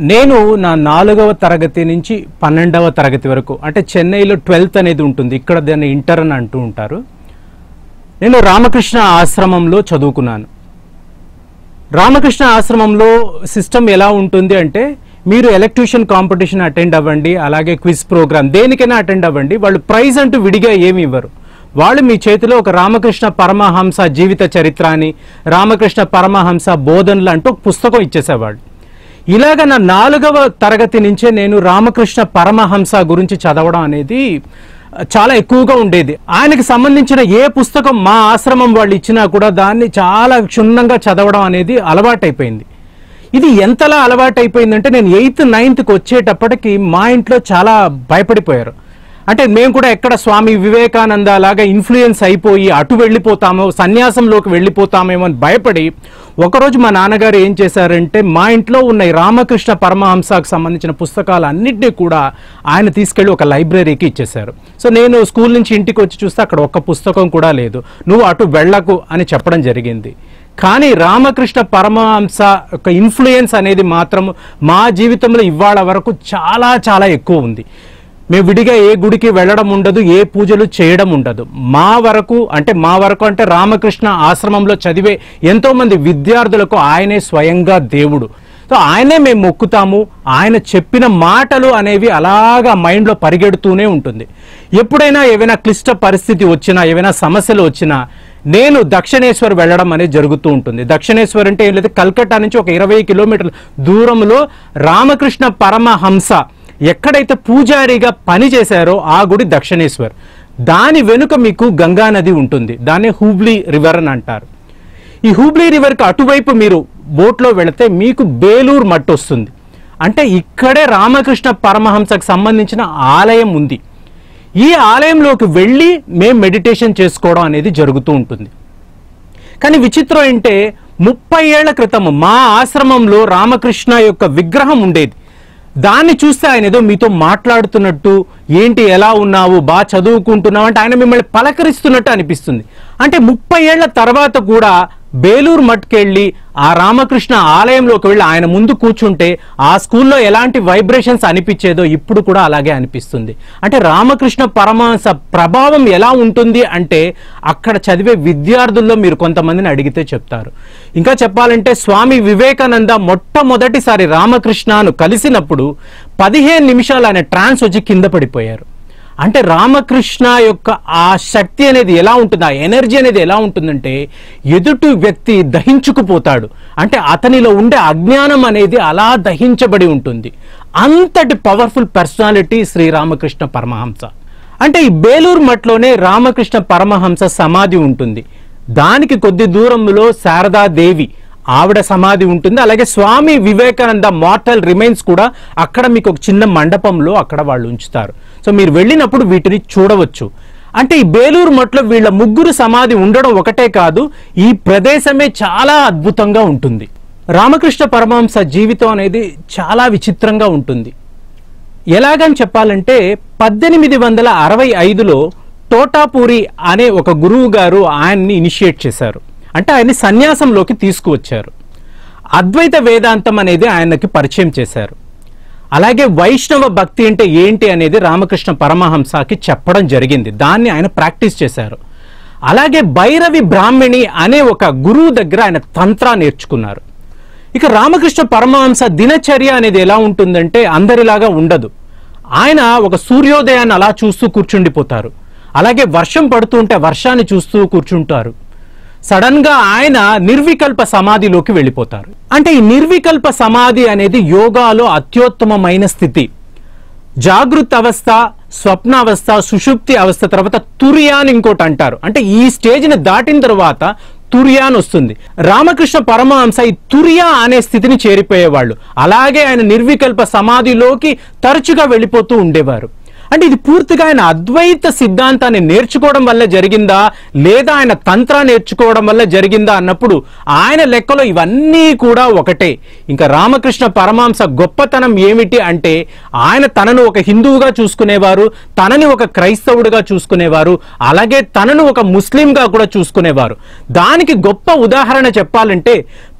నేను నా నాలుగవ తరగతి నుంచి పన్నెండవ తరగతి వరకు అంటే చెన్నైలో ట్వెల్త్ అనేది ఉంటుంది ఇక్కడ దాన్ని ఇంటర్ అని అంటూ ఉంటారు. నేను రామకృష్ణ ఆశ్రమంలో చదువుకున్నాను. రామకృష్ణ ఆశ్రమంలో సిస్టమ్ ఎలా ఉంటుంది అంటే మీరు ఎలక్ట్యూషన్ కాంపిటీషన్ అటెండ్ అవ్వండి అలాగే క్విజ్ ప్రోగ్రామ్ దేనికైనా అటెండ్ అవ్వండి వాళ్ళు ప్రైజ్ అంటూ విడిగా ఏమి ఇవ్వరు. వాళ్ళు మీ చేతిలో ఒక రామకృష్ణ పరమహంస జీవిత చరిత్ర అని రామకృష్ణ పరమహంస బోధనలు అంటూ పుస్తకం ఇచ్చేసేవాళ్ళు. ఇలాగ నా నాలుగవ తరగతి నుంచే నేను రామకృష్ణ పరమహంస గురించి చదవడం అనేది చాలా ఎక్కువగా ఉండేది. ఆయనకి సంబంధించిన ఏ పుస్తకం మా ఆశ్రమం వాళ్ళు ఇచ్చినా కూడా దాన్ని చాలా క్షుణ్ణంగా చదవడం అనేది అలవాటైపోయింది. ఇది ఎంతలా అలవాటైపోయిందంటే నేను ఎయిత్ నైన్త్కి వచ్చేటప్పటికి మా ఇంట్లో చాలా భయపడిపోయారు. అంటే మేము కూడా ఎక్కడ స్వామి వివేకానంద లాగా ఇన్ఫ్లుయెన్స్ అయిపోయి అటు వెళ్ళిపోతామో సన్యాసంలోకి వెళ్ళిపోతామేమో అని భయపడి ఒకరోజు మా నాన్నగారు ఏం చేశారంటే మా ఇంట్లో ఉన్న రామకృష్ణ పరమహంసకు సంబంధించిన పుస్తకాలన్నింటినీ కూడా ఆయన తీసుకెళ్ళి ఒక లైబ్రరీకి ఇచ్చేశారు. సో నేను స్కూల్ నుంచి ఇంటికి వచ్చి చూస్తే అక్కడ ఒక్క పుస్తకం కూడా లేదు. నువ్వు అటు వెళ్ళకు అని చెప్పడం జరిగింది. కానీ రామకృష్ణ పరమహంస యొక్క ఇన్ఫ్లుయెన్స్ అనేది మాత్రం మా జీవితంలో ఇవాళ వరకు చాలా చాలా ఎక్కువ ఉంది. మేము విడిగా ఏ గుడికి వెళ్ళడం ఉండదు ఏ పూజలు చేయడం ఉండదు. మా వరకు అంటే మా వరకు అంటే రామకృష్ణ ఆశ్రమంలో చదివే ఎంతో మంది విద్యార్థులకు ఆయనే స్వయంగా దేవుడు. సో ఆయనే మేము మొక్కుతాము ఆయన చెప్పిన మాటలు అనేవి అలాగా మైండ్లో పరిగెడుతూనే ఉంటుంది. ఎప్పుడైనా ఏవైనా క్లిష్ట పరిస్థితి వచ్చినా ఏవైనా సమస్యలు వచ్చినా నేను దక్షిణేశ్వర్ వెళ్ళడం అనేది జరుగుతూ ఉంటుంది. దక్షిణేశ్వర్ అంటే ఏం లేదు కల్కట్టా నుంచి ఒక ఇరవై కిలోమీటర్ల దూరంలో రామకృష్ణ పరమహంస ఎక్కడైతే పూజారిగా పని చేశారో ఆ గుడి దక్షిణేశ్వర్. దాని వెనుక మీకు గంగా నది ఉంటుంది. దాన్ని హూబ్లీ రివర్ అని అంటారు. ఈ హూబ్లీ రివర్కి అటువైపు మీరు బోట్లో వెళితే మీకు బేలూరు మట్టి వస్తుంది. అంటే ఇక్కడే రామకృష్ణ పరమహంసకు సంబంధించిన ఆలయం ఉంది. ఈ ఆలయంలోకి వెళ్ళి మేము మెడిటేషన్ చేసుకోవడం అనేది జరుగుతూ ఉంటుంది. కానీ విచిత్రం ఏంటే ముప్పై ఏళ్ళ క్రితం మా ఆశ్రమంలో రామకృష్ణ యొక్క విగ్రహం ఉండేది. దాన్ని చూస్తే ఆయన ఏదో మీతో మాట్లాడుతున్నట్టు ఏంటి ఎలా ఉన్నావు? బాగా చదువుకుంటున్నావు అంటే ఆయన మిమ్మల్ని పలకరిస్తున్నట్టు అనిపిస్తుంది. అంటే ముప్పై ఏళ్ళ తర్వాత కూడా బేలూరు మట్కెళ్ళి ఆ రామకృష్ణ ఆలయంలోకి వెళ్ళి ఆయన ముందు కూర్చుంటే ఆ స్కూల్లో ఎలాంటి వైబ్రేషన్స్ అనిపించేదో ఇప్పుడు కూడా అలాగే అనిపిస్తుంది. అంటే రామకృష్ణ పరమహంస ప్రభావం ఎలా ఉంటుంది అంటే అక్కడ చదివే విద్యార్థుల్లో మీరు కొంతమందిని అడిగితే చెప్తారు. ఇంకా చెప్పాలంటే స్వామి వివేకానంద మొట్టమొదటిసారి రామకృష్ణను కలిసినప్పుడు పదిహేను నిమిషాలు ఆయన ట్రాన్స్ వచ్చి కింద పడిపోయారు. అంటే రామకృష్ణ యొక్క ఆ శక్తి అనేది ఎలా ఉంటుంది ఆ ఎనర్జీ అనేది ఎలా ఉంటుందంటే ఎదుటి వ్యక్తి దహించుకుపోతాడు. అంటే అతనిలో ఉండే అజ్ఞానం అనేది అలా దహించబడి ఉంటుంది. అంతటి పవర్ఫుల్ పర్సనాలిటీ శ్రీరామకృష్ణ పరమహంస. అంటే ఈ బేలూరు మట్లోనే రామకృష్ణ పరమహంస సమాధి ఉంటుంది. దానికి కొద్ది దూరంలో శారదాదేవి ఆవిడ సమాధి ఉంటుంది. అలాగే స్వామి వివేకానంద మార్టల్ రిమైన్స్ కూడా అక్కడ మీకు ఒక చిన్న మండపంలో అక్కడ వాళ్ళు ఉంచుతారు. సో మీరు వెళ్ళినప్పుడు వీటిని చూడవచ్చు. అంటే ఈ బేలూరు మట్లో వీళ్ళ ముగ్గురు సమాధి ఉండడం ఒకటే కాదు ఈ ప్రదేశమే చాలా అద్భుతంగా ఉంటుంది. రామకృష్ణ పరమహంస జీవితం అనేది చాలా విచిత్రంగా ఉంటుంది. ఎలాగని చెప్పాలంటే పద్దెనిమిది వందల అరవై ఐదులో టోటాపూరి అనే ఒక గురువు గారు ఆయన్ని ఇనిషియేట్ చేశారు. అంటే ఆయన్ని సన్యాసంలోకి తీసుకువచ్చారు. అద్వైత వేదాంతం అనేది ఆయనకి పరిచయం చేశారు. అలాగే వైష్ణవ భక్తి అంటే ఏంటి అనేది రామకృష్ణ పరమహంసకి చెప్పడం జరిగింది. దాన్ని ఆయన ప్రాక్టీస్ చేశారు. అలాగే భైరవి బ్రాహ్మిణి అనే ఒక గురువు దగ్గర ఆయన తంత్ర నేర్చుకున్నారు. ఇక రామకృష్ణ పరమహంస దినచర్య అనేది ఎలా ఉంటుందంటే అందరిలాగా ఉండదు. ఆయన ఒక సూర్యోదయాన్ని అలా చూస్తూ కూర్చుండిపోతారు. అలాగే వర్షం పడుతుంటే వర్షాన్ని చూస్తూ కూర్చుంటారు. సడన్గా ఆయన నిర్వికల్ప సమాధిలోకి వెళ్ళిపోతారు. అంటే ఈ నిర్వికల్ప సమాధి అనేది యోగాలో అత్యుత్తమమైన స్థితి. జాగృత అవస్థ స్వప్న అవస్థ సుషుప్తి అవస్థ తర్వాత తురియాన్ ఇంకోటి అంటారు. అంటే ఈ స్టేజ్ని దాటిన తర్వాత తురియాన్ వస్తుంది. రామకృష్ణ పరమహంస ఈ తురియా అనే స్థితిని చేరిపోయేవాళ్ళు. అలాగే ఆయన నిర్వికల్ప సమాధిలోకి తరచుగా వెళ్ళిపోతూ ఉండేవారు. అంటే ఇది పూర్తిగా ఆయన అద్వైత సిద్ధాంతాన్ని నేర్చుకోవడం వల్ల జరిగిందా? లేదా ఆయన తంత్ర నేర్చుకోవడం వల్ల జరిగిందా అన్నప్పుడు ఆయన లెక్కలో ఇవన్నీ కూడా ఒకటే. ఇంకా రామకృష్ణ పరమాంస గొప్పతనం ఏమిటి అంటే ఆయన తనను ఒక హిందువుగా చూసుకునేవారు తనని ఒక క్రైస్తవుడిగా చూసుకునేవారు అలాగే తనను ఒక ముస్లింగా కూడా చూసుకునేవారు. దానికి గొప్ప ఉదాహరణ చెప్పాలంటే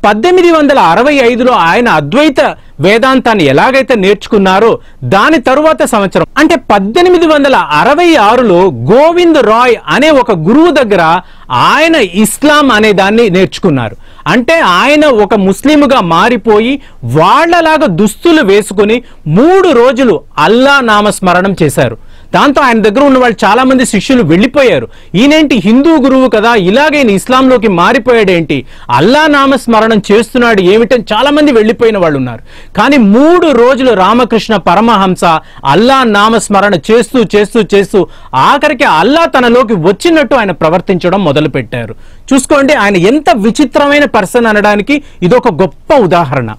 పద్దెనిమిది వందల అరవై ఐదులో ఆయన అద్వైత వేదాంతాన్ని ఎలాగైతే నేర్చుకున్నారో దాని తరువాత సంవత్సరం అంటే పద్దెనిమిది వందల అరవై ఆరులో గోవింద్ రాయ్ అనే ఒక గురువు దగ్గర ఆయన ఇస్లాం అనే దాన్ని నేర్చుకున్నారు. అంటే ఆయన ఒక ముస్లింగా మారిపోయి వాళ్ళలాగా దుస్తులు వేసుకుని మూడు రోజులు అల్లా నామస్మరణం చేశారు. దాంతో ఆయన దగ్గర ఉన్న వాళ్ళు చాలా మంది శిష్యులు వెళ్ళిపోయారు. ఈయనేంటి? హిందూ గురువు కదా ఇలాగే ఇస్లాంలోకి మారిపోయాడేంటి? అల్లా నామస్మరణం చేస్తున్నాడు ఏమిటని చాలా మంది వెళ్ళిపోయిన వాళ్ళు ఉన్నారు. కానీ మూడు రోజులు రామకృష్ణ పరమహంస అల్లా నామస్మరణ చేస్తూ చేస్తూ చేస్తూ ఆఖరికి అల్లా తనలోకి వచ్చినట్టు ఆయన ప్రవర్తించడం మొదలుపెట్టారు. చూసుకోండి ఆయన ఎంత విచిత్రమైన పర్సన్ అనడానికి ఇదొక గొప్ప ఉదాహరణ.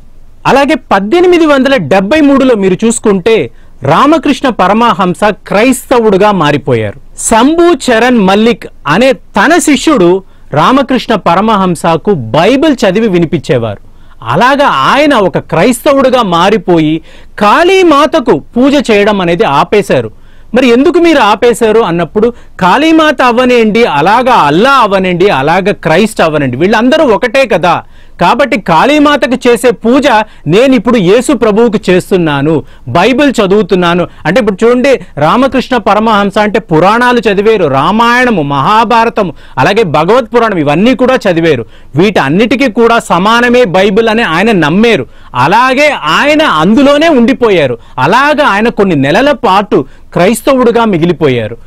అలాగే పద్దెనిమిది వందల డెబ్బై మూడులో మీరు చూసుకుంటే రామకృష్ణ పరమహంస క్రైస్తవుడుగా మారిపోయారు. శంభు చరణ్ మల్లిక్ అనే తన శిష్యుడు రామకృష్ణ పరమహంసకు బైబిల్ చదివి వినిపించేవారు. అలాగా ఆయన ఒక క్రైస్తవుడుగా మారిపోయి కాళీమాతకు పూజ చేయడం అనేది ఆపేశారు. మరి ఎందుకు మీరు ఆపేశారు అన్నప్పుడు కాళీమాత అవ్వనండి అలాగా అల్లా అవ్వనండి అలాగా క్రైస్ట్ అవ్వనండి. వీళ్ళందరూ ఒకటే కదా. కాబట్టి కాళీమాతకు చేసే పూజ నేను ఇప్పుడు యేసు ప్రభువుకు చేస్తున్నాను బైబిల్ చదువుతున్నాను. అంటే ఇప్పుడు చూడండి రామకృష్ణ పరమహంస అంటే పురాణాలు చదివేరు రామాయణము మహాభారతము అలాగే భగవత్ పురాణం ఇవన్నీ కూడా చదివేరు. వీటన్నిటికీ కూడా సమానమే బైబిల్ అని ఆయన నమ్మేరు. అలాగే ఆయన అందులోనే ఉండిపోయారు. అలాగా ఆయన కొన్ని నెలల పాటు క్రైస్తవుడుగా మిగిలిపోయారు.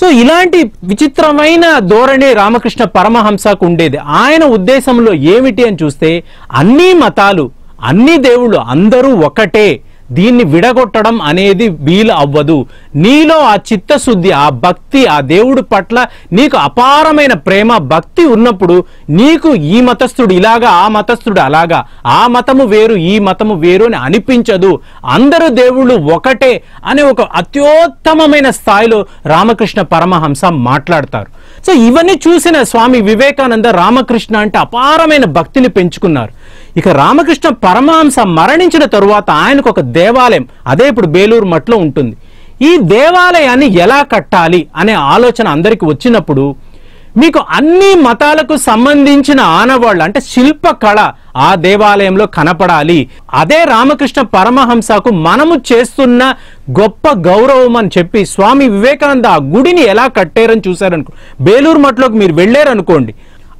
సో ఇలాంటి విచిత్రమైన ధోరణి రామకృష్ణ పరమహంసకు ఉండేది. ఆయన ఉద్దేశంలో ఏమిటి అని చూస్తే అన్ని మతాలు అన్ని దేవుళ్ళు అందరూ ఒకటే. దీన్ని విడగొట్టడం అనేది వీలు అవ్వదు. నీలో ఆ చిత్తశుద్ధి ఆ భక్తి ఆ దేవుడి పట్ల నీకు అపారమైన ప్రేమ భక్తి ఉన్నప్పుడు నీకు ఈ మతస్థుడు ఇలాగా ఆ మతస్థుడు అలాగా ఆ మతము వేరు ఈ మతము వేరు అని అనిపించదు. అందరూ దేవుళ్ళు ఒకటే అనే ఒక అత్యుత్తమమైన స్థాయిలో రామకృష్ణ పరమహంస మాట్లాడతారు. సో ఇవన్నీ చూసిన స్వామి వివేకానంద రామకృష్ణ అంటే అపారమైన భక్తిని పెంచుకున్నారు. ఇక రామకృష్ణ పరమహంస మరణించిన తరువాత ఆయనకు ఒక దేవాలయం. అదే ఇప్పుడు బేలూరు మట్లో ఉంటుంది. ఈ దేవాలయాన్ని ఎలా కట్టాలి అనే ఆలోచన అందరికి వచ్చినప్పుడు మీకు అన్ని మతాలకు సంబంధించిన ఆనవాళ్ళు అంటే శిల్ప కళ ఆ దేవాలయంలో కనపడాలి. అదే రామకృష్ణ పరమహంసకు మనము చేస్తున్న గొప్ప గౌరవం అని చెప్పి స్వామి వివేకానంద ఆ గుడిని ఎలా కట్టారని చూశారనుకో బేలూరు మట్లోకి మీరు వెళ్ళారనుకోండి.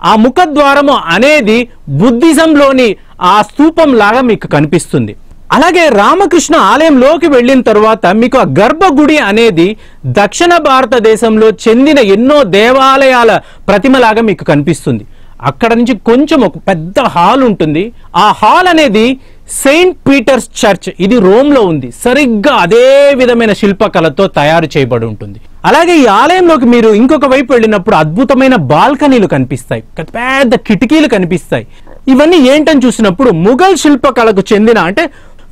ఆ ముఖద్వారము అనేది బుద్ధిజంలోని ఆ స్థూపం లాగా మీకు కనిపిస్తుంది. అలాగే రామకృష్ణ ఆలయంలోకి వెళ్ళిన తర్వాత మీకు ఆ గర్భగుడి అనేది దక్షిణ భారతదేశంలో చెందిన ఎన్నో దేవాలయాల ప్రతిమలాగా మీకు కనిపిస్తుంది. అక్కడ నుంచి కొంచెం ఒక పెద్ద హాల్ ఉంటుంది. ఆ హాల్ అనేది సెయింట్ పీటర్స్ చర్చ్ ఇది రోమ్లో ఉంది. సరిగ్గా అదే విధమైన శిల్పకళతో తయారు చేయబడి ఉంటుంది. అలాగే ఈ ఆలయంలోకి మీరు ఇంకొక వైపు వెళ్ళినప్పుడు అద్భుతమైన బాల్కనీలు కనిపిస్తాయి. పెద్ద పెద్ద కిటికీలు కనిపిస్తాయి. ఇవన్నీ ఏంటని చూసినప్పుడు ముఘల్ శిల్పకళకు చెందిన అంటే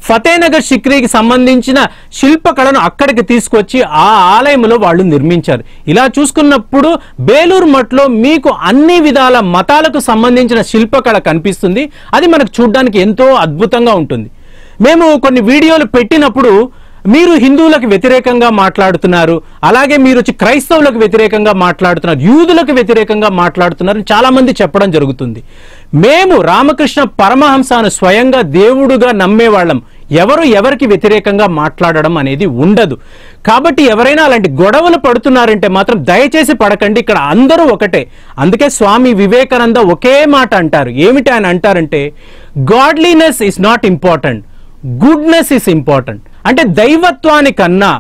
ఫతేనగర్ సిక్రీకి సంబంధించిన శిల్పకళను అక్కడికి తీసుకొచ్చి ఆ ఆలయంలో వాళ్ళు నిర్మించారు. ఇలా చూసుకున్నప్పుడు బేలూరు మట్లో మీకు అన్ని విధాల మతాలకు సంబంధించిన శిల్పకళ కనిపిస్తుంది. అది మనకు చూడడానికి ఎంతో అద్భుతంగా ఉంటుంది. మేము కొన్ని వీడియోలు పెట్టినప్పుడు మీరు హిందువులకు వ్యతిరేకంగా మాట్లాడుతున్నారు అలాగే మీరు వచ్చి క్రైస్తవులకు వ్యతిరేకంగా మాట్లాడుతున్నారు యూదులకు వ్యతిరేకంగా మాట్లాడుతున్నారు చాలామంది చాలా మంది చెప్పడం జరుగుతుంది. మేము రామకృష్ణ పరమహంసను స్వయంగా దేవుడుగా నమ్మేవాళ్ళం. ఎవరు ఎవరికి వ్యతిరేకంగా మాట్లాడడం అనేది ఉండదు. కాబట్టి ఎవరైనా అలాంటి గొడవలు పడుతున్నారంటే మాత్రం దయచేసి పడకండి ఇక్కడ అందరూ ఒకటే. అందుకే స్వామి వివేకానంద ఒకే మాట అంటారు. ఏమిటి ఆయన అంటారంటే godliness is not important goodness is important. అంటే దైవత్వానికన్నా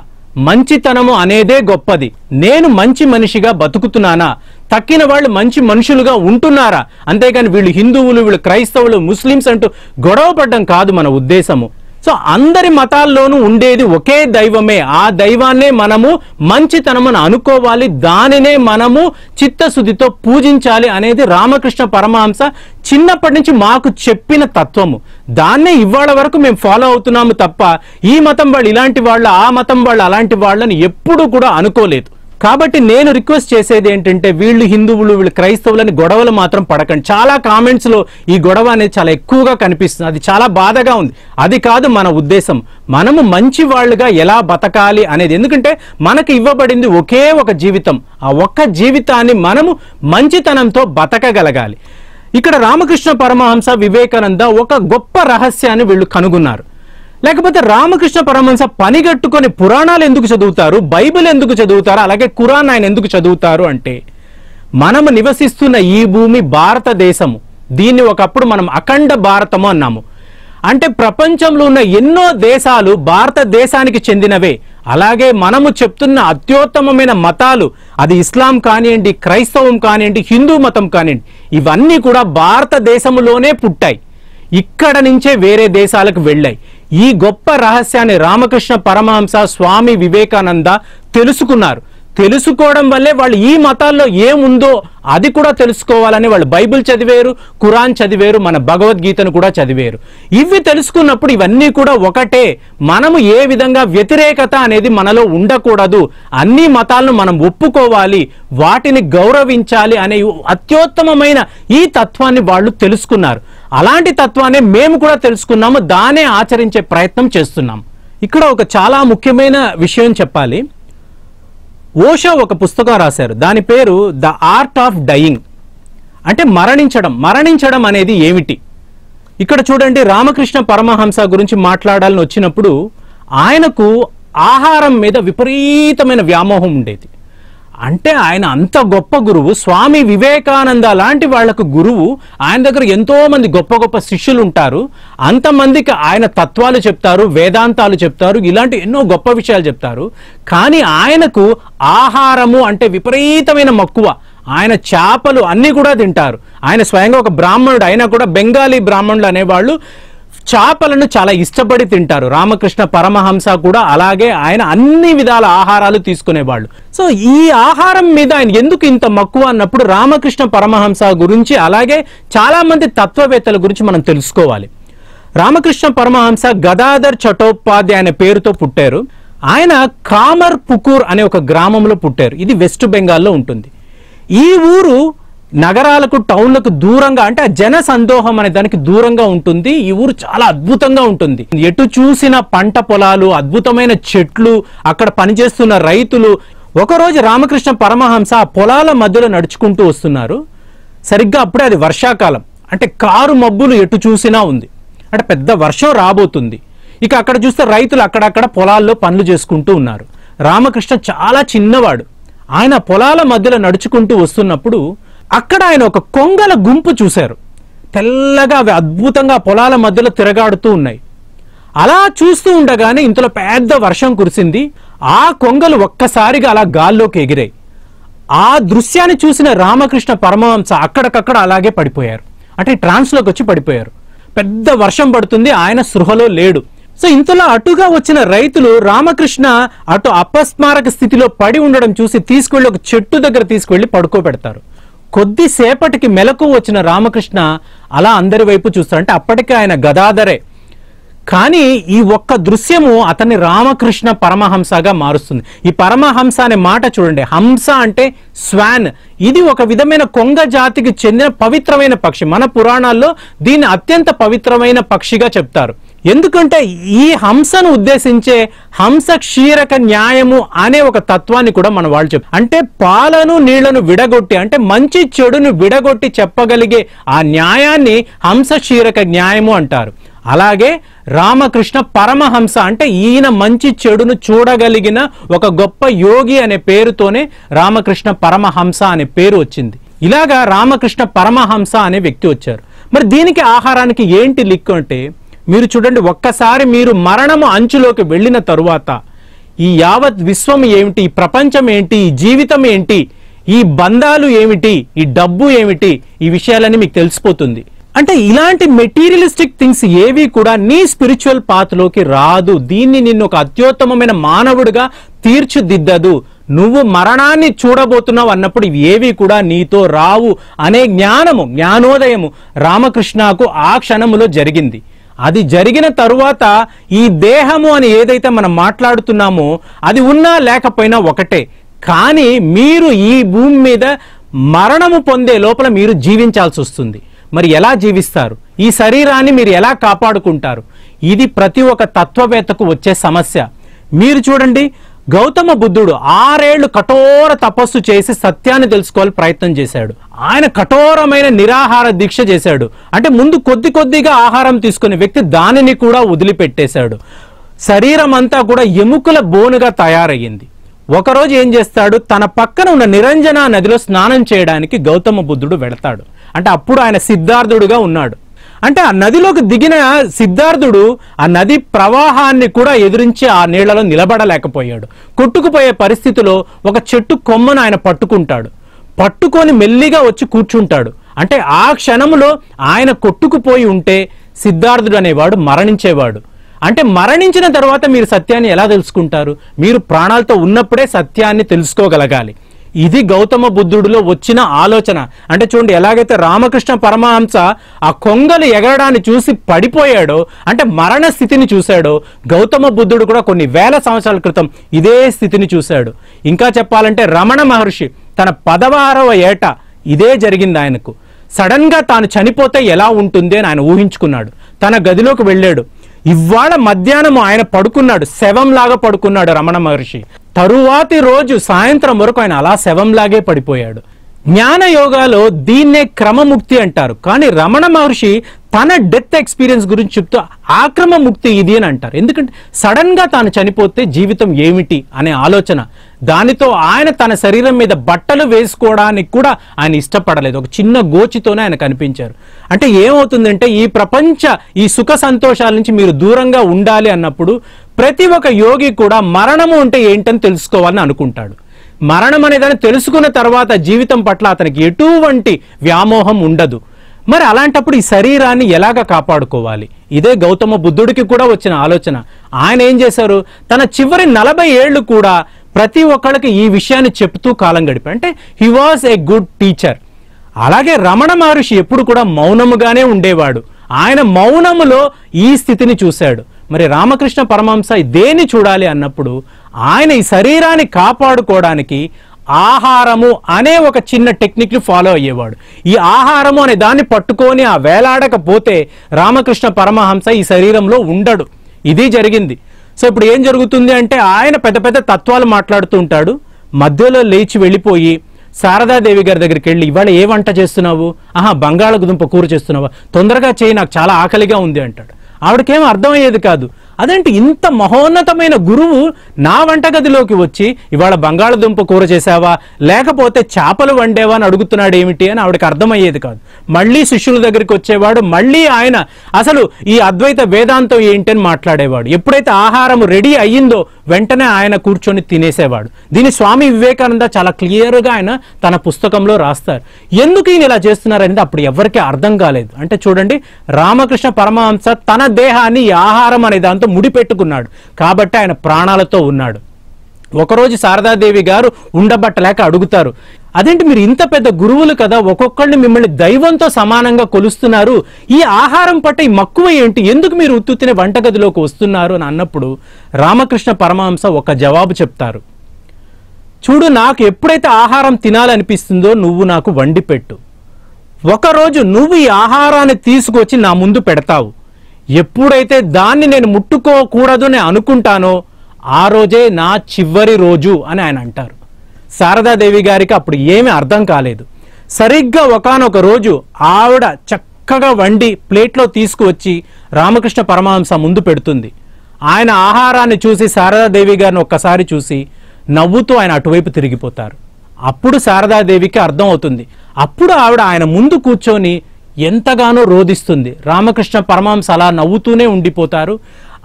మంచితనము అనేదే గొప్పది. నేను మంచి మనిషిగా బతుకుతున్నానా? తక్కిన వాళ్ళు మంచి మనుషులుగా ఉంటున్నారా? అంతేగాని వీళ్ళు హిందువులు వీళ్ళు క్రైస్తవులు ముస్లిమ్స్ అంటూ గొడవ పడ్డం కాదు మన ఉద్దేశము. సో అందరి మతాల్లోనూ ఉండేది ఒకే దైవమే. ఆ దైవాన్నే మనము మంచితనమని అనుకోవాలి. దానినే మనము చిత్తశుద్ధితో పూజించాలి అనేది రామకృష్ణ పరమహంస చిన్నప్పటి నుంచి మాకు చెప్పిన తత్వము. దాన్నే ఇవాళ వరకు మేము ఫాలో అవుతున్నాము తప్ప ఈ మతం వాళ్ళు ఇలాంటి వాళ్ళు ఆ మతం వాళ్ళు అలాంటి వాళ్ళని ఎప్పుడూ కూడా అనుకోలేదు. కాబట్టి నేను రిక్వెస్ట్ చేసేది ఏంటంటే వీళ్ళు హిందువులు వీళ్ళు క్రైస్తవులని గొడవలు మాత్రం పడకండి. చాలా కామెంట్స్లో ఈ గొడవ అనేది చాలా ఎక్కువగా కనిపిస్తుంది. అది చాలా బాధగా ఉంది. అది కాదు మన ఉద్దేశం. మనము మంచి వాళ్ళుగా ఎలా బతకాలి అనేది. ఎందుకంటే మనకు ఇవ్వబడింది ఒకే ఒక జీవితం. ఆ ఒక్క జీవితాన్ని మనము మంచితనంతో బతకగలగాలి. ఇక్కడ రామకృష్ణ పరమహంస వివేకానంద ఒక గొప్ప రహస్యాన్ని వీళ్ళు కనుగొన్నారు. లేకపోతే రామకృష్ణ పరమహంస పనిగట్టుకొని పురాణాలు ఎందుకు చదువుతారు? బైబిల్ ఎందుకు చదువుతారు? అలాగే కురాన్ ఆయన ఎందుకు చదువుతారు అంటే మనము నివసిస్తున్న ఈ భూమి భారతదేశము. దీన్ని ఒకప్పుడు మనం అఖండ భారతము అన్నాము. అంటే ప్రపంచంలో ఉన్న ఎన్నో దేశాలు భారతదేశానికి చెందినవే. అలాగే మనము చెప్తున్న అత్యుత్తమమైన మతాలు అది ఇస్లాం కానివ్వండి క్రైస్తవం కానివ్వండి హిందూ మతం కానివ్వండి ఇవన్నీ కూడా భారతదేశంలోనే పుట్టాయి. ఇక్కడ నుంచే వేరే దేశాలకు వెళ్ళాయి. ఈ గొప్ప రహస్యాన్ని రామకృష్ణ పరమహంస స్వామి వివేకానంద తెలుసుకున్నారు. తెలుసుకోవడం వల్లే వాళ్ళు ఈ మతాల్లో ఏముందో అది కూడా తెలుసుకోవాలని వాళ్ళు బైబిల్ చదివేరు ఖురాన్ చదివేరు మన భగవద్గీతను కూడా చదివేరు. ఇవి తెలుసుకున్నప్పుడు ఇవన్నీ కూడా ఒకటే. మనము ఏ విధంగా వ్యతిరేకత అనేది మనలో ఉండకూడదు. అన్ని మతాలను మనం ఒప్పుకోవాలి వాటిని గౌరవించాలి అనే అత్యుత్తమమైన ఈ తత్వాన్ని వాళ్ళు తెలుసుకున్నారు. అలాంటి తత్వాన్ని మేము కూడా తెలుసుకున్నాము దానే ఆచరించే ప్రయత్నం చేస్తున్నాం. ఇక్కడ ఒక చాలా ముఖ్యమైన విషయం చెప్పాలి. ఓషో ఒక పుస్తకం రాశారు. దాని పేరు ద ఆర్ట్ ఆఫ్ డయింగ్. అంటే మరణించడం. మరణించడం అనేది ఏమిటి? ఇక్కడ చూడండి రామకృష్ణ పరమహంస గురించి మాట్లాడాలని వచ్చినప్పుడు ఆయనకు ఆహారం మీద విపరీతమైన వ్యామోహం ఉండేది. అంటే ఆయన అంత గొప్ప గురువు. స్వామి వివేకానంద లాంటి వాళ్ళకు గురువు. ఆయన దగ్గర ఎంతో మంది గొప్ప గొప్ప శిష్యులు ఉంటారు అంతమందికి ఆయన తత్వాలు చెప్తారు వేదాంతాలు చెప్తారు ఇలాంటి ఎన్నో గొప్ప విషయాలు చెప్తారు. కానీ ఆయనకు ఆహారము అంటే విపరీతమైన మక్కువ. ఆయన చేపలు అన్నీ కూడా తింటారు. ఆయన స్వయంగా ఒక బ్రాహ్మణుడు అయినా కూడా బెంగాలీ బ్రాహ్మణులు అనేవాళ్ళు చేపలను చాలా ఇష్టపడి తింటారు. రామకృష్ణ పరమహంస కూడా అలాగే ఆయన అన్ని విధాల ఆహారాలు తీసుకునేవాళ్ళు. సో ఈ ఆహారం మీద ఆయన ఎందుకు ఇంత మక్కువ అన్నప్పుడు రామకృష్ణ పరమహంస గురించి అలాగే చాలా మంది తత్వవేత్తల గురించి మనం తెలుసుకోవాలి. రామకృష్ణ పరమహంస గదాధర్ చటోపాధ్యాయ అనే పేరుతో పుట్టారు. ఆయన కామర్ పుకూర్ అనే ఒక గ్రామంలో పుట్టారు. ఇది వెస్ట్ బెంగాల్లో ఉంటుంది. ఈ ఊరు నగరాలకు టౌన్లకు దూరంగా అంటే ఆ జన సందోహం అనే దానికి దూరంగా ఉంటుంది. ఈ ఊరు చాలా అద్భుతంగా ఉంటుంది. ఎటు చూసిన పంట పొలాలు అద్భుతమైన చెట్లు అక్కడ పనిచేస్తున్న రైతులు ఒకరోజు రామకృష్ణ పరమహంస ఆ పొలాల మధ్యలో నడుచుకుంటూ వస్తున్నారు. సరిగ్గా అప్పుడే అది వర్షాకాలం. అంటే కారు మబ్బులు ఎటు చూసినా ఉంది. అంటే పెద్ద వర్షం రాబోతుంది. ఇక అక్కడ చూస్తే రైతులు అక్కడక్కడ పొలాల్లో పనులు చేసుకుంటూ ఉన్నారు. రామకృష్ణ చాలా చిన్నవాడు. ఆయన పొలాల మధ్యలో నడుచుకుంటూ వస్తున్నప్పుడు అక్కడ ఆయన ఒక కొంగల గుంపు చూశారు. తెల్లగా అవి అద్భుతంగా పొలాల మధ్యలో తిరగాడుతూ ఉన్నాయి. అలా చూస్తూ ఉండగానే ఇంతలో పెద్ద వర్షం కురిసింది. ఆ కొంగలు ఒక్కసారిగా అలా గాల్లోకి ఎగిరాయి. ఆ దృశ్యాన్ని చూసిన రామకృష్ణ పరమహంస అక్కడికక్కడ అలాగే పడిపోయారు. అంటే ట్రాన్స్లోకి వచ్చి పడిపోయారు. పెద్ద వర్షం పడుతుంది ఆయన సృహలో లేడు. సో ఇంతలో అటుగా వచ్చిన రైతులు రామకృష్ణ అటు అపస్మారక స్థితిలో పడి ఉండడం చూసి తీసుకెళ్ళి ఒక చెట్టు దగ్గర తీసుకెళ్ళి పడుకోబెడతారు. కొద్దిసేపటికి మెలకు వచ్చిన రామకృష్ణ అలా అందరి వైపు చూస్తారంటే అప్పటికే ఆయన గదాధరే. కానీ ఈ ఒక్క దృశ్యము అతన్ని రామకృష్ణ పరమహంసగా మారుస్తుంది. ఈ పరమహంస అనే మాట చూడండి. హంస అంటే స్వాన్. ఇది ఒక విధమైన కొంగ జాతికి చెందిన పవిత్రమైన పక్షి. మన పురాణాల్లో దీన్ని అత్యంత పవిత్రమైన పక్షిగా చెప్తారు. ఎందుకంటే ఈ హంసను ఉద్దేశించే హంస క్షీరక న్యాయము అనే ఒక తత్వాన్ని కూడా మన వాళ్ళు చెప్ అంటే పాలను నీళ్ళను విడగొట్టి అంటే మంచి చెడును విడగొట్టి చెప్పగలిగే ఆ న్యాయాన్ని హంస క్షీరక న్యాయము అంటారు. అలాగే రామకృష్ణ పరమహంస అంటే ఈయన మంచి చెడును చూడగలిగిన ఒక గొప్ప యోగి అనే పేరుతోనే రామకృష్ణ పరమహంస అనే పేరు వచ్చింది. ఇలాగా రామకృష్ణ పరమహంస అనే వ్యక్తి వచ్చారు. మరి దీనికి ఆహారానికి ఏంటి లిక్కు అంటే మీరు చూడండి ఒక్కసారి మీరు మరణము అంచులోకి వెళ్ళిన తరువాత ఈ యావత్ విశ్వం ఏమిటి ప్రపంచం ఏంటి ఈ జీవితం ఏంటి ఈ బంధాలు ఏమిటి ఈ డబ్బు ఏమిటి ఈ విషయాలన్నీ మీకు తెలిసిపోతుంది. అంటే ఇలాంటి మెటీరియలిస్టిక్ థింగ్స్ ఏవి కూడా నీ స్పిరిచువల్ పాత్లోకి రాదు. దీన్ని నిన్ను ఒక అత్యుత్తమమైన మానవుడిగా తీర్చిదిద్దదు. నువ్వు మరణాన్ని చూడబోతున్నావు అన్నప్పుడు ఏవి కూడా నీతో రావు అనే జ్ఞానము జ్ఞానోదయము రామకృష్ణకు ఆ క్షణములో జరిగింది. అది జరిగిన తరువాత ఈ దేహము అని ఏదైతే మనం మాట్లాడుతున్నామో అది ఉన్నా లేకపోయినా ఒకటే. కానీ మీరు ఈ భూమి మీద మరణము పొందే లోపల మీరు జీవించాల్సి వస్తుంది. మరి ఎలా జీవిస్తారు? ఈ శరీరాన్ని మీరు ఎలా కాపాడుకుంటారు? ఇది ప్రతి ఒక్క తత్వవేత్తకు వచ్చే సమస్య. మీరు చూడండి గౌతమ బుద్ధుడు ఆరేళ్ళు కఠోర తపస్సు చేసి సత్యాన్ని తెలుసుకోవాలి ప్రయత్నం చేశాడు. ఆయన కఠోరమైన నిరాహార దీక్ష చేశాడు. అంటే ముందు కొద్ది కొద్దిగా ఆహారం తీసుకునే వ్యక్తి దానిని కూడా వదిలిపెట్టేశాడు. శరీరం అంతా కూడా ఎముకల బోనుగా తయారయ్యింది. ఒకరోజు ఏం చేస్తాడు? తన పక్కన ఉన్న నిరంజన నదిలో స్నానం చేయడానికి గౌతమ బుద్ధుడు వెళతాడు. అంటే అప్పుడు ఆయన సిద్ధార్థుడుగా ఉన్నాడు. అంటే ఆ నదిలోకి దిగిన సిద్ధార్థుడు ఆ నది ప్రవాహాన్ని కూడా ఎదిరించి ఆ నీళ్ళలో నిలబడలేకపోయాడు. కొట్టుకుపోయే పరిస్థితిలో ఒక చెట్టు కొమ్మను ఆయన పట్టుకుంటాడు. పట్టుకొని మెల్లిగా వచ్చి కూర్చుంటాడు. అంటే ఆ క్షణంలో ఆయన కొట్టుకుపోయి ఉంటే సిద్ధార్థుడు అనేవాడు మరణించేవాడు. అంటే మరణించిన తర్వాత మీరు సత్యాన్ని ఎలా తెలుసుకుంటారు? మీరు ప్రాణాలతో ఉన్నప్పుడే సత్యాన్ని తెలుసుకోగలగాలి. ఇది గౌతమ బుద్ధుడిలో వచ్చిన ఆలోచన. అంటే చూడండి ఎలాగైతే రామకృష్ణ పరమహంస ఆ కొంగలు ఎగరడాన్ని చూసి పడిపోయాడో అంటే మరణ స్థితిని చూశాడో గౌతమ బుద్ధుడు కూడా కొన్ని వేల సంవత్సరాల క్రితం ఇదే స్థితిని చూశాడు. ఇంకా చెప్పాలంటే రమణ మహర్షి తన పదవారవ ఏట ఇదే జరిగింది ఆయనకు. సడన్గా తాను చనిపోతే ఎలా ఉంటుంది అని ఆయన ఊహించుకున్నాడు. తన గదిలోకి వెళ్ళాడు. ఇవాళ మధ్యాహ్నం ఆయన పడుకున్నాడు. శవంలాగా పడుకున్నాడు రమణ మహర్షి. తరువాతి రోజు సాయంత్రం వరకు ఆయన అలా శవంలాగే పడిపోయాడు. జ్ఞాన యోగాలో దీన్నే క్రమముక్తి అంటారు. కానీ రమణ మహర్షి తన డెత్ ఎక్స్పీరియన్స్ గురించి చెప్తూ ఆక్రమ ముక్తి ఇది అని అంటారు. ఎందుకంటే సడన్గా తాను చనిపోతే జీవితం ఏమిటి అనే ఆలోచన. దానితో ఆయన తన శరీరం మీద బట్టలు వేసుకోవడానికి కూడా ఆయన ఇష్టపడలేదు. ఒక చిన్న గోచితోనే ఆయన కనిపించారు. అంటే ఏమవుతుందంటే ఈ ప్రపంచ ఈ సుఖ సంతోషాల నుంచి మీరు దూరంగా ఉండాలి అన్నప్పుడు ప్రతి ఒక్క యోగి కూడా మరణము అంటే ఏంటని తెలుసుకోవాలని అనుకుంటాడు. మరణం అనేదాన్ని తెలుసుకున్న తర్వాత జీవితం పట్ల అతనికి ఎటువంటి వ్యామోహం ఉండదు. మరి అలాంటప్పుడు ఈ శరీరాన్ని ఎలాగ కాపాడుకోవాలి? ఇదే గౌతమ బుద్ధుడికి కూడా వచ్చిన ఆలోచన. ఆయన ఏం చేశారు? తన చివరి నలభై ఏళ్ళు కూడా ప్రతి ఒక్కళ్ళకి ఈ విషయాన్ని చెప్తూ కాలం గడిపారు అంటే he was a good teacher అలాగే రమణ మహర్షి ఎప్పుడు కూడా మౌనముగానే ఉండేవాడు. ఆయన మౌనములో ఈ స్థితిని చూశాడు. మరి రామకృష్ణ పరమహంస దేని చూడాలి అన్నప్పుడు ఆయన ఈ శరీరాన్ని కాపాడుకోవడానికి ఆహారము అనే ఒక చిన్న టెక్నిక్ని ఫాలో అయ్యేవాడు. ఈ ఆహారము అనే దాన్ని పట్టుకొని ఆ వేలాడకపోతే రామకృష్ణ పరమహంస ఈ శరీరంలో ఉండడు. ఇది జరిగింది. సో ఇప్పుడు ఏం జరుగుతుంది అంటే ఆయన పెద్ద పెద్ద తత్వాలు మాట్లాడుతూ ఉంటాడు. మధ్యలో లేచి వెళ్ళిపోయి శారదాదేవి గారి దగ్గరికి వెళ్ళి ఇవాళ ఏ వంట చేస్తున్నావు? ఆహా బంగాళదుంప కూర చేస్తున్నావా? తొందరగా చేయి నాకు చాలా ఆకలిగా ఉంది అంటాడు. ఆవిడకేం అర్థమయ్యేది కాదు. అదేంటి ఇంత మహోన్నతమైన గురువు నా వంటగదిలోకి వచ్చి ఇవాళ బంగాళదుంప కూర చేసావా లేకపోతే చేపలు వండేవా అని అడుగుతున్నాడు ఏమిటి అని ఆవిడకి అర్థమయ్యేది కాదు. మళ్ళీ శిష్యుల దగ్గరికి వచ్చేవాడు మళ్ళీ ఆయన అసలు ఈ అద్వైత వేదాంతం ఏంటి అని మాట్లాడేవాడు. ఎప్పుడైతే ఆహారం రెడీ అయ్యిందో వెంటనే ఆయన కూర్చొని తినేసేవాడు. దీని స్వామి వివేకానంద చాలా క్లియర్గా ఆయన తన పుస్తకంలో రాస్తారు. ఎందుకు ఈయన ఇలా చేస్తున్నారనేది అప్పుడు ఎవరికీ అర్థం కాలేదు. అంటే చూడండి రామకృష్ణ పరమహంస తన దేహాన్ని ఆహారం అనే దాంతో ముడిపెట్టుకున్నాడు. కాబట్టి ఆయన ప్రాణాలతో ఉన్నాడు. ఒకరోజు శారదాదేవి గారు ఉండబట్టలేక అడుగుతారు అదేంటి మీరు ఇంత పెద్ద గురువులు కదా ఒక్కొక్కళ్ళని మిమ్మల్ని దైవంతో సమానంగా కొలుస్తున్నారు. ఈ ఆహారం పట్ట ఈ మక్కువ ఏంటి? ఎందుకు మీరు ఉత్తుత్తిన వంటగదిలోకి వస్తున్నారు? అని అన్నప్పుడు రామకృష్ణ పరమహంస ఒక జవాబు చెప్తారు చూడు నాకు ఎప్పుడైతే ఆహారం తినాలనిపిస్తుందో నువ్వు నాకు వండి పెట్టు. ఒకరోజు నువ్వు ఈ ఆహారాన్ని తీసుకొచ్చి నా ముందు పెడతావు. ఎప్పుడైతే దాన్ని నేను ముట్టుకోకూడదు అని అనుకుంటానో ఆ రోజే నా చివరి రోజు అని ఆయన అంటారు. శారదాదేవి గారికి అప్పుడు ఏమీ అర్థం కాలేదు. సరిగ్గా ఒకానొక రోజు ఆవిడ చక్కగా వండి ప్లేట్లో తీసుకువచ్చి రామకృష్ణ పరమహంస ముందు పెడుతుంది. ఆయన ఆహారాన్ని చూసి శారదాదేవి గారిని ఒక్కసారి చూసి నవ్వుతూ ఆయన అటువైపు తిరిగిపోతారు. అప్పుడు శారదాదేవికి అర్థం అవుతుంది. అప్పుడు ఆవిడ ఆయన ముందు కూర్చొని ఎంతగానో రోధిస్తుంది. రామకృష్ణ పరమహంస అలా నవ్వుతూనే ఉండిపోతారు.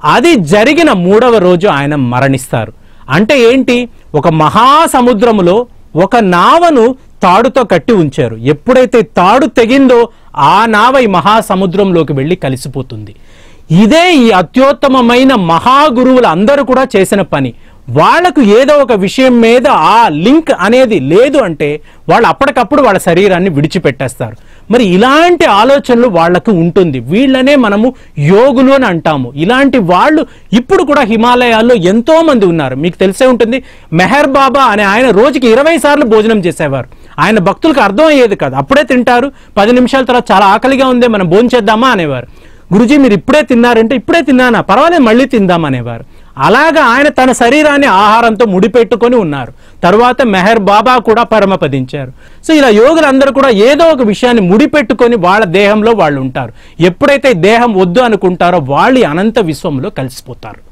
అది జరిగిన మూడవ రోజు ఆయన మరణిస్తారు. అంటే ఏంటి? ఒక మహాసముద్రములో ఒక నావను తాడుతో కట్టి ఉంచారు. ఎప్పుడైతే తాడు తెగిందో ఆ నావ ఈ మహాసముద్రంలోకి వెళ్ళి కలిసిపోతుంది. ఇదే ఈ అత్యుత్తమమైన మహాగురువులు అందరూ కూడా చేసిన పని. వాళ్ళకు ఏదో ఒక విషయం మీద ఆ లింక్ అనేది లేదు అంటే వాళ్ళు అప్పటికప్పుడు వాళ్ళ శరీరాన్ని విడిచిపెట్టేస్తారు. మరి ఇలాంటి ఆలోచనలు వాళ్ళకు ఉంటుంది. వీళ్ళనే మనము యోగులు అని అంటాము. ఇలాంటి వాళ్ళు ఇప్పుడు కూడా హిమాలయాల్లో ఎంతో మంది ఉన్నారు. మీకు తెలిసే ఉంటుంది మెహర్ బాబా అనే ఆయన రోజుకి ఇరవై సార్లు భోజనం చేసేవారు. ఆయన భక్తులకు అర్థం అయ్యేది కాదు. అప్పుడే తింటారు పది నిమిషాల తర్వాత చాలా ఆకలిగా ఉందే మనం భోజనం చేద్దామా అనేవారు. గురుజీ మీరు ఇప్పుడే తిన్నారంటే ఇప్పుడే తిన్నానా? పర్వాలేదు మళ్ళీ తిందాం అనేవారు అలాగా ఆయన తన శరీరాన్ని ఆహారంతో ముడిపెట్టుకొని ఉన్నారు. తర్వాత మెహర్ బాబా కూడా పరమపదించారు సో ఇలా యోగులందరూ కూడా ఏదో ఒక విషయాన్ని ముడిపెట్టుకొని వాళ్ళ దేహంలో వాళ్ళు ఉంటారు. ఎప్పుడైతే దేహం వద్దు అనుకుంటారో వాళ్ళు అనంత విశ్వంలో కలిసిపోతారు.